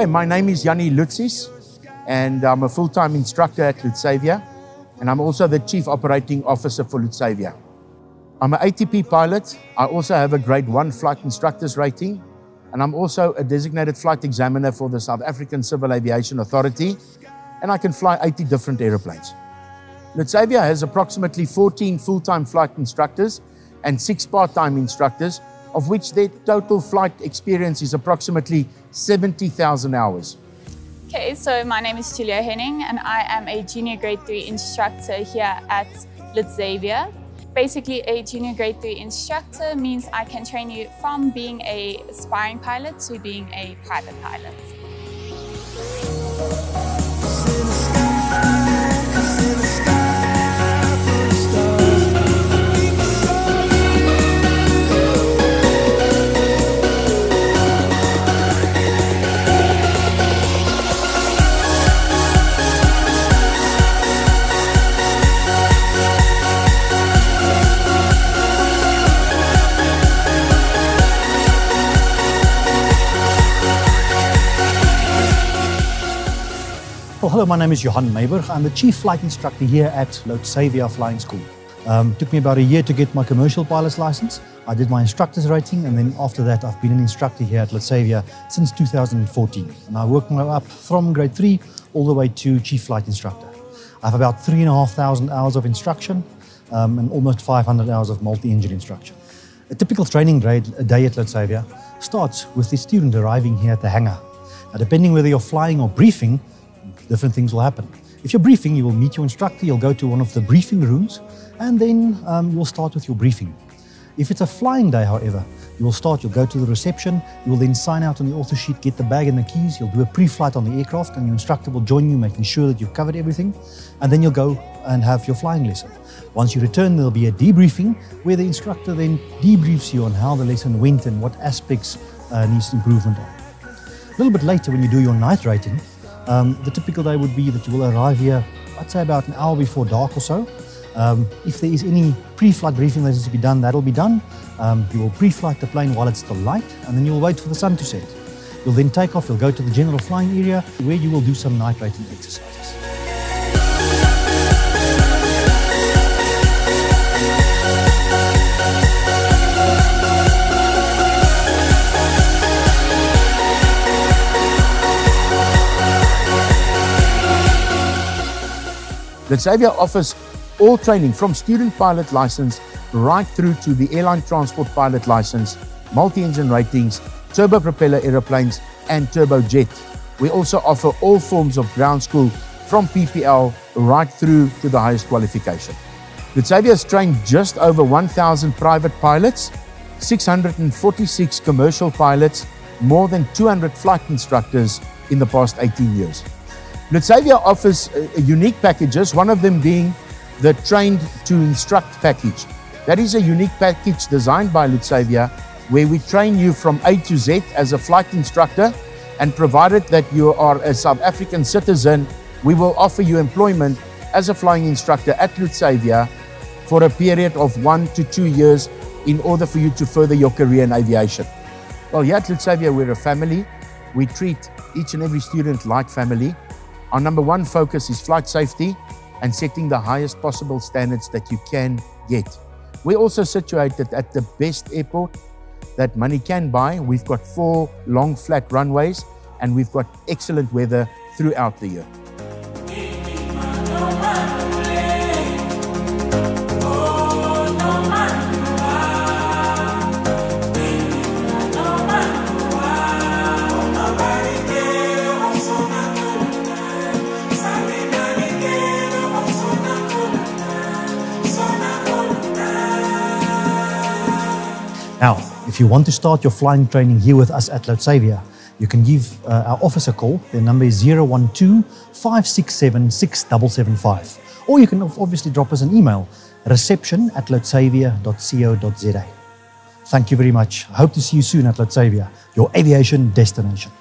Okay, my name is Yanni Loutzis, and I'm a full-time instructor at Loutzavia, and I'm also the Chief Operating Officer for Loutzavia. I'm an ATP pilot. I also have a grade one flight instructor's rating, and I'm also a designated flight examiner for the South African Civil Aviation Authority, and I can fly 80 different aeroplanes. Loutzavia has approximately 14 full-time flight instructors and six part-time instructors, of which their total flight experience is approximately 70,000 hours. Okay, so my name is Julia Henning and I am a junior grade 3 instructor here at Loutzavia. Basically, a junior grade 3 instructor means I can train you from being a aspiring pilot to being a private pilot. Well, hello, my name is Johan Meiberg. I'm the chief flight instructor here at Loutzavia Flying School. Um, took me about a year to get my commercial pilot's license. I did my instructor's rating, and then after that, I've been an instructor here at Loutzavia since 2014. And I worked my way up from grade three all the way to chief flight instructor. I have about three and a half thousand hours of instruction um, and almost 500 hours of multi-engine instruction. A typical training day, a day at Loutzavia starts with the student arriving here at the hangar. Now, depending whether you're flying or briefing, different things will happen. If you're briefing, you will meet your instructor, you'll go to one of the briefing rooms, and then um, you'll start with your briefing. If it's a flying day, however, you will start, you'll go to the reception, you will then sign out on the author sheet, get the bag and the keys, you'll do a pre-flight on the aircraft, and your instructor will join you, making sure that you've covered everything, and then you'll go and have your flying lesson. Once you return, there'll be a debriefing where the instructor then debriefs you on how the lesson went and what aspects uh, needs improvement on. A little bit later, when you do your night rating, um, the typical day would be that you will arrive here, I'd say about an hour before dark or so. Um, if there is any pre-flight briefing that needs to be done, that'll be done. Um, you will pre-flight the plane while it's still light, and then you'll wait for the sun to set. You'll then take off, you'll go to the general flying area where you will do some night rating exercises. Loutzavia offers all training from student pilot license right through to the airline transport pilot license, multi-engine ratings, turbo propeller aeroplanes, and turbojet. We also offer all forms of ground school from PPL right through to the highest qualification. Loutzavia has trained just over 1,000 private pilots, 646 commercial pilots, more than 200 flight instructors in the past 18 years. Loutzavia offers uh, unique packages, one of them being the Trained to Instruct package. That is a unique package designed by Loutzavia where we train you from A to Z as a flight instructor and provided that you are a South African citizen, we will offer you employment as a flying instructor at Loutzavia for a period of one to two years in order for you to further your career in aviation. Well, here at Loutzavia, we're a family. We treat each and every student like family. Our number one focus is flight safety and setting the highest possible standards that you can get. We're also situated at the best airport that money can buy. We've got four long flat runways and we've got excellent weather throughout the year. Now, if you want to start your flying training here with us at Loutzavia, you can give uh, our office a call. Their number is 012 567 6775. Or you can obviously drop us an email, reception at loutzavia.co.za. Thank you very much. I hope to see you soon at Loutzavia, your aviation destination.